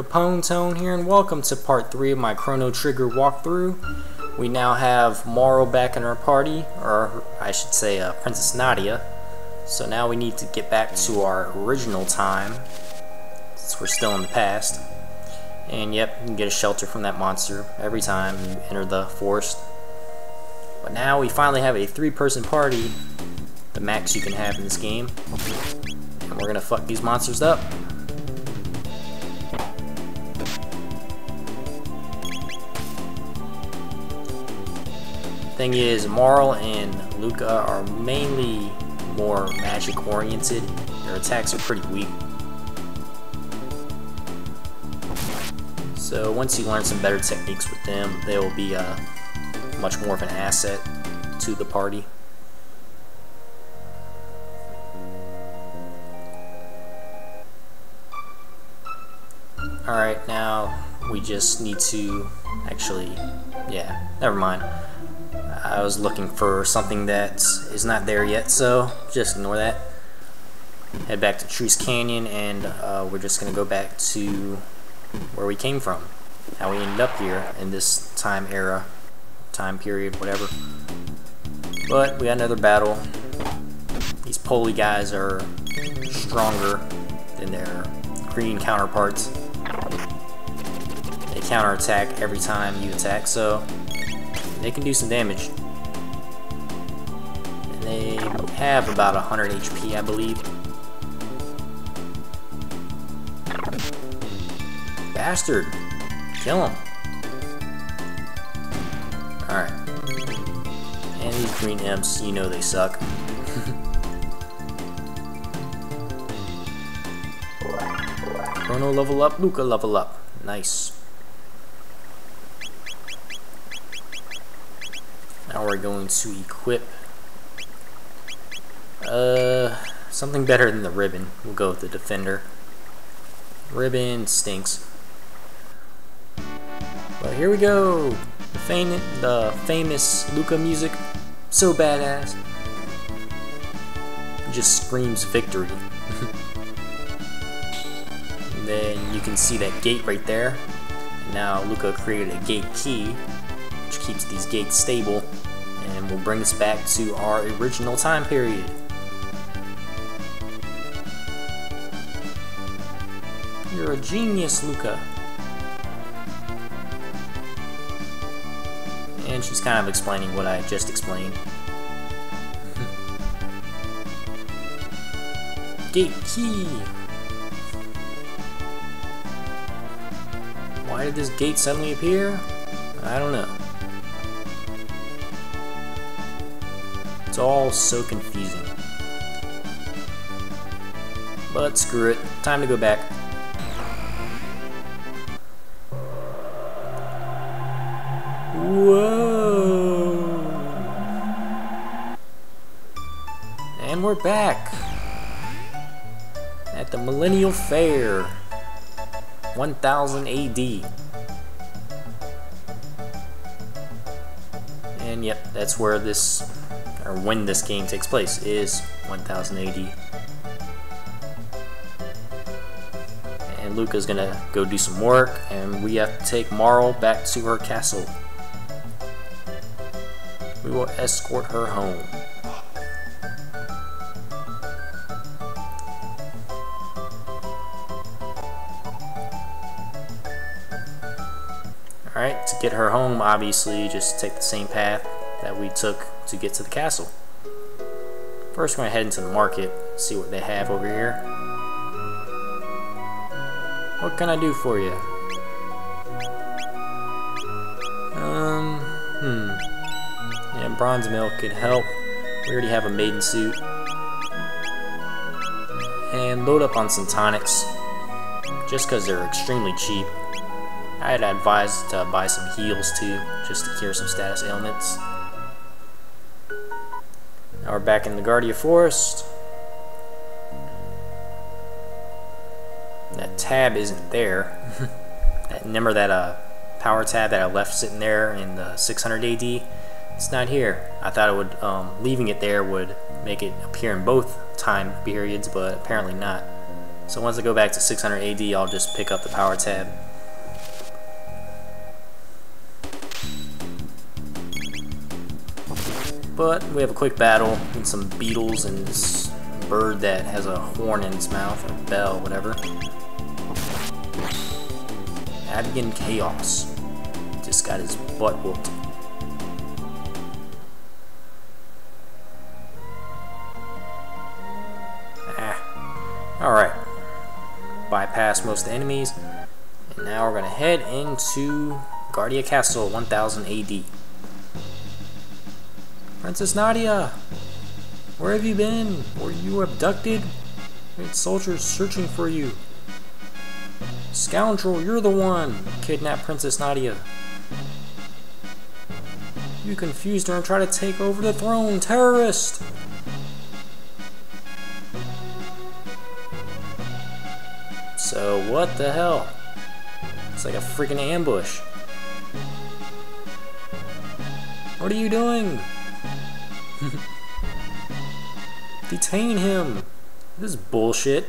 Capone Tone here and welcome to part 3 of my Chrono Trigger walkthrough. We now have Marle back in our party, or I should say uh, Princess Nadia. So now we need to get back to our original time, since we're still in the past. And yep, you can get a shelter from that monster every time you enter the forest. But now we finally have a three-person party, the max you can have in this game. And we're gonna fuck these monsters up. Thing is, Marle and Lucca are mainly more magic oriented. Their attacks are pretty weak. So once you learn some better techniques with them, they will be uh, much more of an asset to the party. Alright, now we just need to actually, yeah, never mind. I was looking for something that is not there yet, so just ignore that. Head back to Truce Canyon, and uh, we're just going to go back to where we came from. How we ended up here in this time era, time period, whatever. But we got another battle. These Poly guys are stronger than their green counterparts. They counterattack every time you attack, so they can do some damage. And they have about 100 HP, I believe. Bastard! Kill him. Alright. And these green imps, you know they suck. Chrono level up, Lucca level up. Nice. We're going to equip uh, something better than the ribbon. We'll go with the defender. Ribbon stinks. But here we go. The, fam the famous Lucca music. So badass. It just screams victory. then you can see that gate right there. Now Lucca created a gate key which keeps these gates stable will bring us back to our original time period. You're a genius, Lucca. And she's kind of explaining what I just explained. Gate key! Why did this gate suddenly appear? I don't know. It's all so confusing. But screw it, time to go back. Whoa! And we're back at the Millennial Fair 1000 AD. And yep, that's where this or when this game takes place, is 1000 AD. And Lucca's gonna go do some work, and we have to take Marle back to her castle. We will escort her home. Alright, to get her home, obviously, just take the same path that we took to get to the castle. First, we're going to head into the market, see what they have over here. What can I do for you? Um, hmm. Yeah, bronze mail could help. We already have a maiden suit. And load up on some tonics, just because they're extremely cheap. I'd advise to buy some heals too, just to cure some status ailments. Now we're back in the Guardia Forest. That tab isn't there. that, remember that uh, power tab that I left sitting there in the 600 AD? It's not here. I thought it would, um, leaving it there would make it appear in both time periods, but apparently not. So once I go back to 600 AD, I'll just pick up the power tab. But we have a quick battle with some beetles and this bird that has a horn in its mouth, a bell, whatever. Abigan Chaos. Just got his butt whooped. Ah. Alright. Bypass most enemies. And now we're going to head into Guardia Castle 1000 AD. Princess Nadia! Where have you been? Were you abducted? Great soldiers searching for you. Scoundrel, you're the one! Kidnapped Princess Nadia. You confused her and tried to take over the throne, terrorist! So, what the hell? It's like a freaking ambush. What are you doing? Detain him! This is bullshit.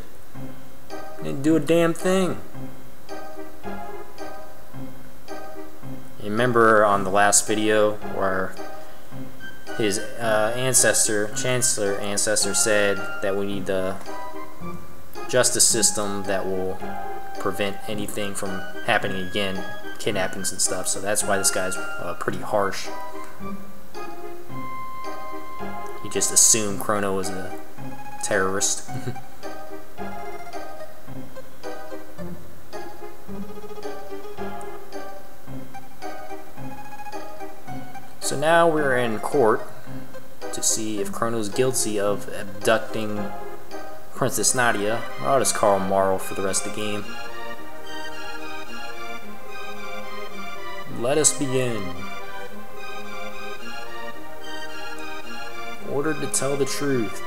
Didn't do a damn thing. Remember on the last video where his uh, ancestor, Chancellor ancestor, said that we need the justice system that will prevent anything from happening again, kidnappings and stuff. So that's why this guy's uh, pretty harsh just assume Chrono was a terrorist. so now we're in court to see if Chrono's guilty of abducting Princess Nadia. I'll just call him Marle for the rest of the game. Let us begin. Ordered to tell the truth.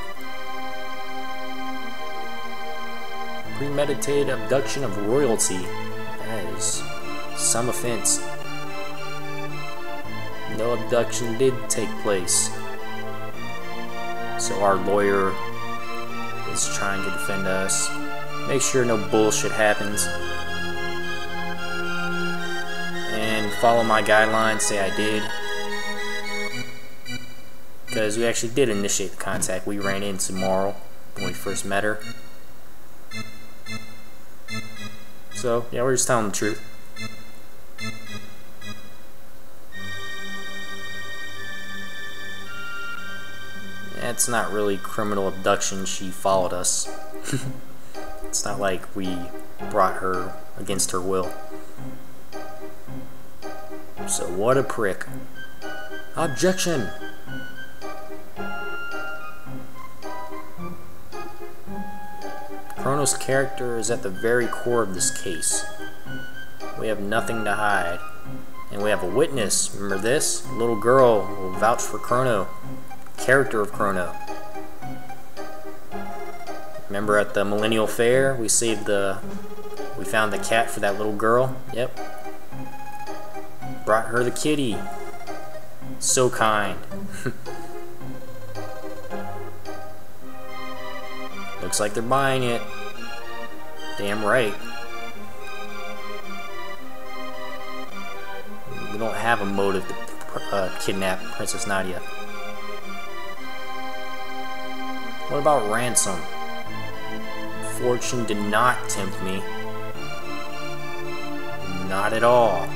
Premeditated abduction of royalty. That is some offense. No abduction did take place. So our lawyer is trying to defend us. Make sure no bullshit happens. And follow my guidelines, say I did because we actually did initiate the contact. We ran into Marle when we first met her. So, yeah, we're just telling the truth. That's not really criminal abduction. She followed us. it's not like we brought her against her will. So what a prick. Objection! Chronos' character is at the very core of this case. We have nothing to hide. And we have a witness. Remember this? A little girl will vouch for Chrono. Character of Chrono. Remember at the Millennial Fair, we saved the... We found the cat for that little girl? Yep. Brought her the kitty. So kind. Looks like they're buying it. Damn right. We don't have a motive to uh, kidnap Princess Nadia. What about ransom? Fortune did not tempt me. Not at all.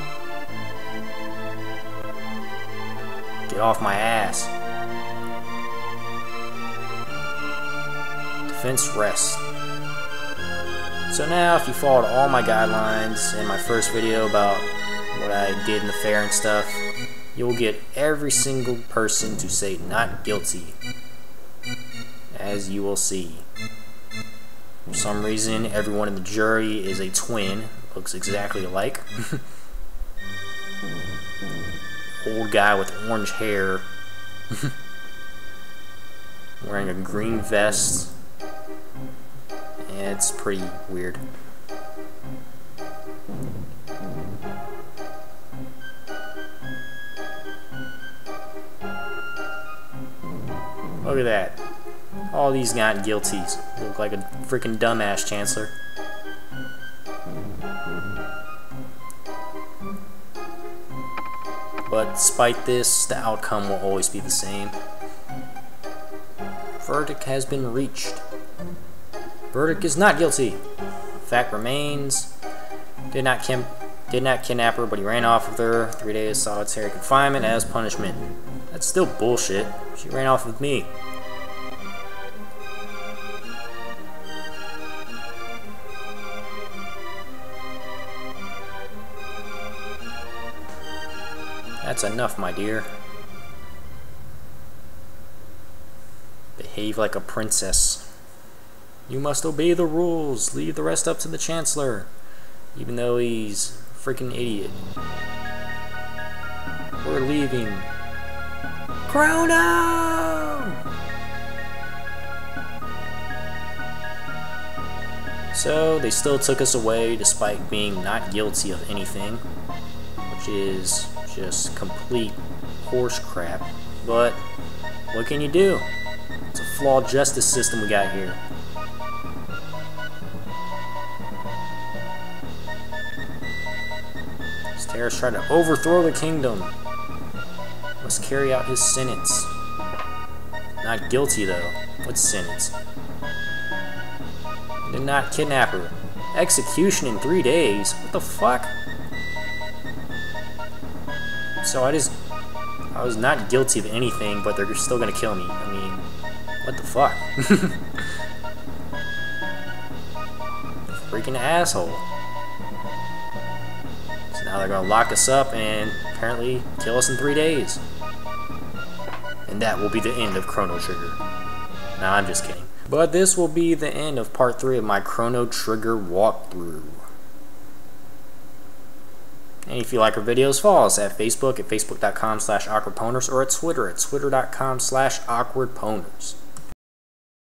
Get off my ass. Defense rest. So now if you followed all my guidelines in my first video about what I did in the fair and stuff, you'll get every single person to say not guilty. As you will see. For some reason, everyone in the jury is a twin. Looks exactly alike. Old guy with orange hair. Wearing a green vest it's pretty weird. Look at that. All these not guilties. Look like a freaking dumbass chancellor. But despite this, the outcome will always be the same. Verdict has been reached. Verdict is not guilty. Fact remains, did not kim did not kidnap her, but he ran off with her. Three days solitary confinement as punishment. That's still bullshit. She ran off with me. That's enough, my dear. Behave like a princess. You must obey the rules. Leave the rest up to the Chancellor. Even though he's a freaking idiot. We're leaving. Chrono! So they still took us away despite being not guilty of anything, which is just complete horse crap. But what can you do? It's a flawed justice system we got here. Steris tried to overthrow the kingdom. Must carry out his sentence. Not guilty though. What sentence? Did not kidnap her. Execution in three days? What the fuck? So I just... I was not guilty of anything, but they're still gonna kill me. I mean, what the fuck? Freaking asshole. Now they're gonna lock us up and apparently kill us in three days. And that will be the end of Chrono Trigger. Nah, I'm just kidding. But this will be the end of part 3 of my Chrono Trigger walkthrough. And if you like our videos, follow us at Facebook at facebook.com slash awkwardponers or at Twitter at twitter.com slash awkwardponers.